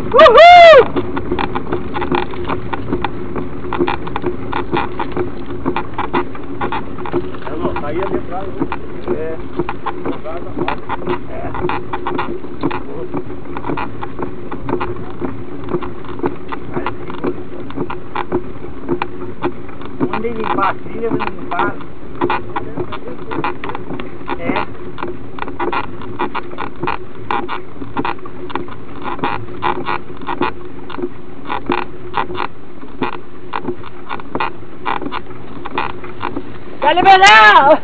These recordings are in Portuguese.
Uhul! É, tá aí ali atrás. É. Mandei limpar a trilha, não limpar. É. Dale Belão!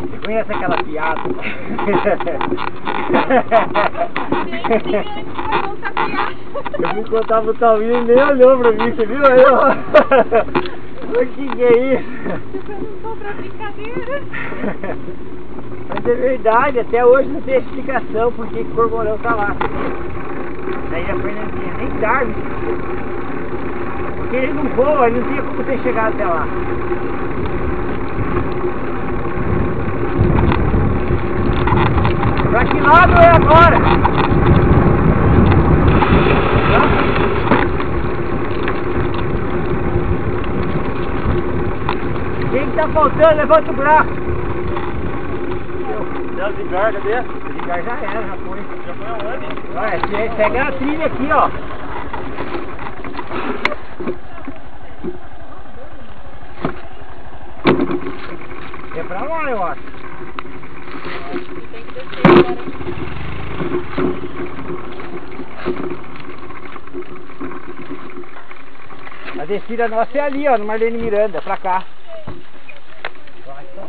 Você conhece aquela piada? Eu fui contar pro Talvinho e nem olhou pra mim, você viu? Ó. O que que é isso? Não pra brincadeira. Mas é verdade, até hoje não tem explicação por que que o Cormorão tá lá. Daí a Fernandinha, nem Darwin. Porque ele não voa, ele não tinha como ter chegado até lá. Pra que lado é agora? Quem que tá faltando? Levanta o braço. Tem de gar, cadê? Ligar já era, já foi. Já foi aonde? Vai, se- pega a trilha aqui, ó. É pra lá, eu acho. Tem que descer agora. A descida nossa é ali, ó, no Marlene Miranda, pra cá.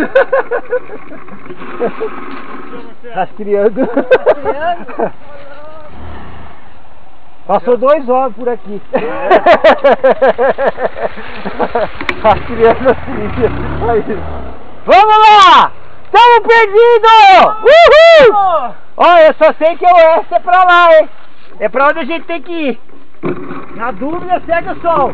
Rastreando. Passou dois ovos por aqui. Rastreando a trilha. Aí. Vamos lá! Tamo perdidos! Uhul! Ó, eu só sei que o oeste é pra lá, hein? É pra onde a gente tem que ir. Na dúvida, segue o sol.